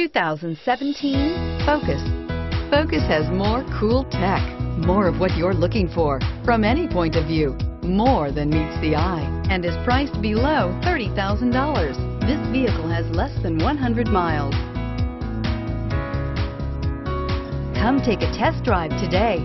2017 Focus. Focus has more cool tech, more of what you're looking for from any point of view, more than meets the eye, and is priced below $30,000. This vehicle has less than 100 miles. Come take a test drive today.